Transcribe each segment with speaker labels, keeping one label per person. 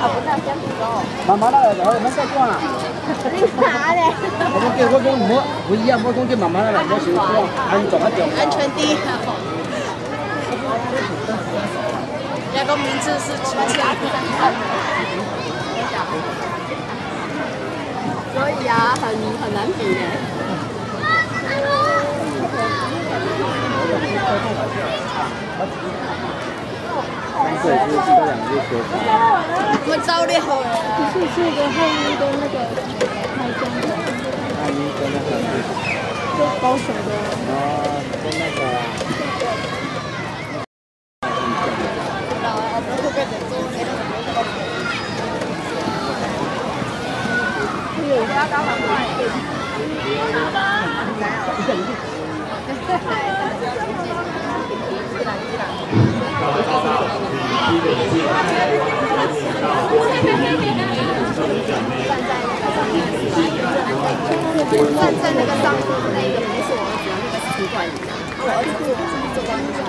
Speaker 1: 啊，不那先不走。
Speaker 2: 慢慢来，然后慢再转。
Speaker 1: 你啥的？
Speaker 2: 我讲叫我讲莫不一样，我讲叫慢慢来，莫先转，安全一点。
Speaker 1: 安全第一。那个名字是七七。所以啊，很很难比呢。
Speaker 2: 对，就是这两个说法。
Speaker 1: 我照料好了。
Speaker 3: 是是一个后衣跟那个开中的。
Speaker 2: 后衣跟那个。
Speaker 3: 就高雄的。
Speaker 2: 哦，跟那个。
Speaker 1: 有加高很快。站在那个上面那个不是我儿子，那个是主管。我儿子是做关系的，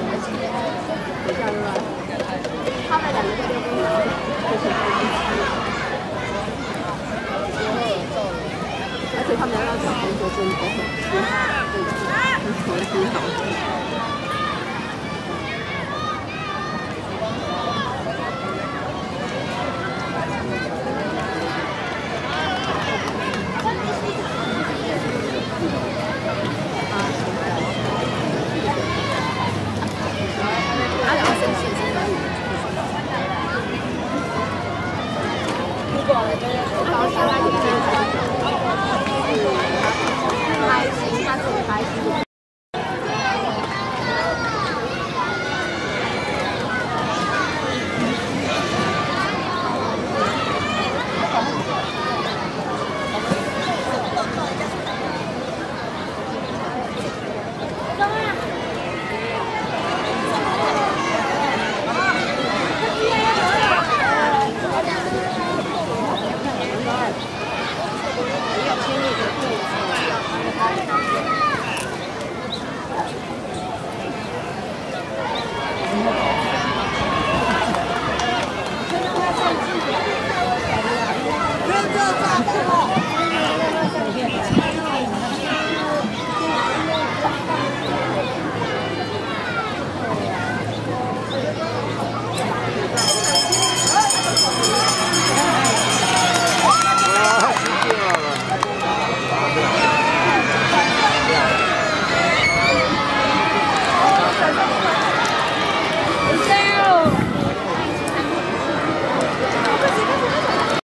Speaker 1: 等一下对吧？他们两个在那边，而且他们要让小朋友做真的。很好，很好。了，就是老师来。